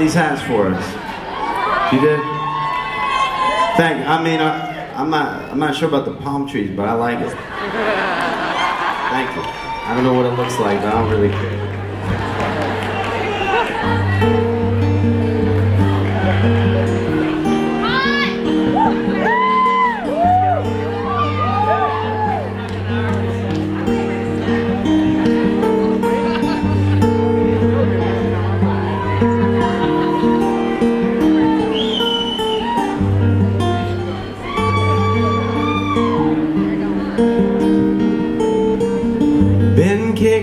these hats for us. You did? Thank. You. I mean, I, I'm not. I'm not sure about the palm trees, but I like it. Thank you. I don't know what it looks like, but I don't really care.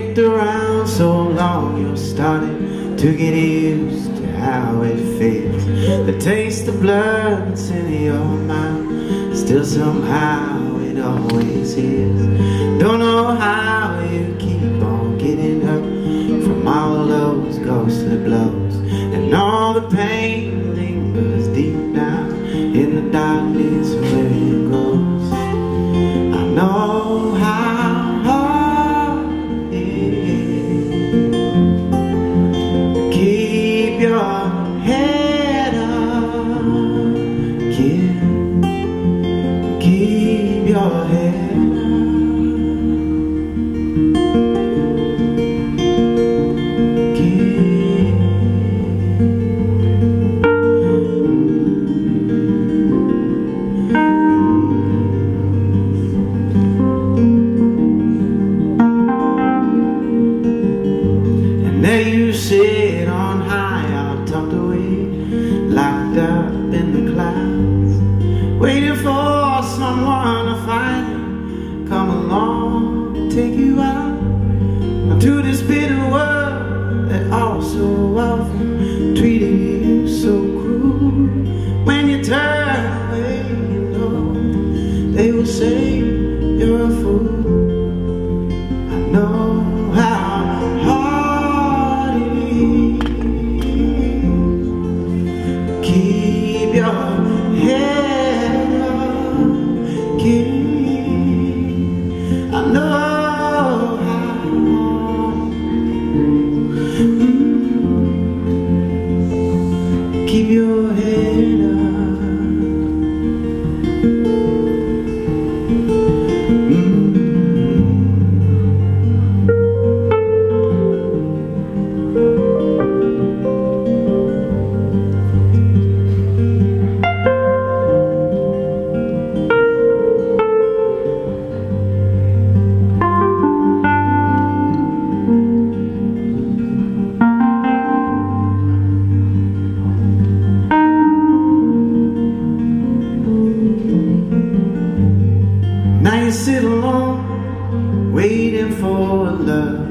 Kicked around so long you're starting to get used to how it feels. The taste of blood that's in your mouth, still somehow it always is. Don't know how you keep on getting up from all those ghostly blows, and all the pain lingers deep down in the darkness head say you're a fool. I know how hard it is. Keep your head up, kid. I know sit alone, waiting for love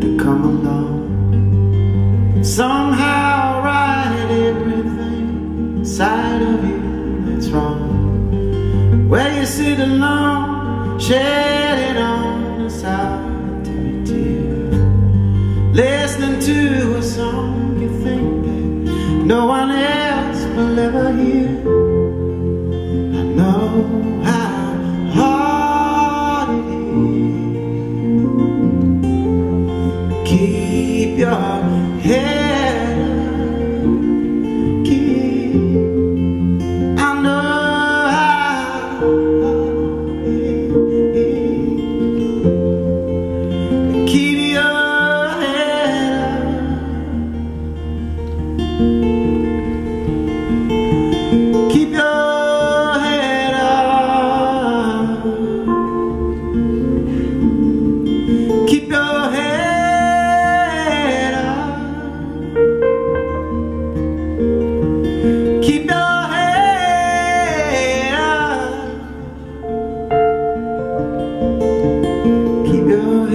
to come along. Somehow right everything inside of you that's wrong. Where you sit alone, shedding on a solitary tear. Listening to a song you think that no one else will ever hear. I know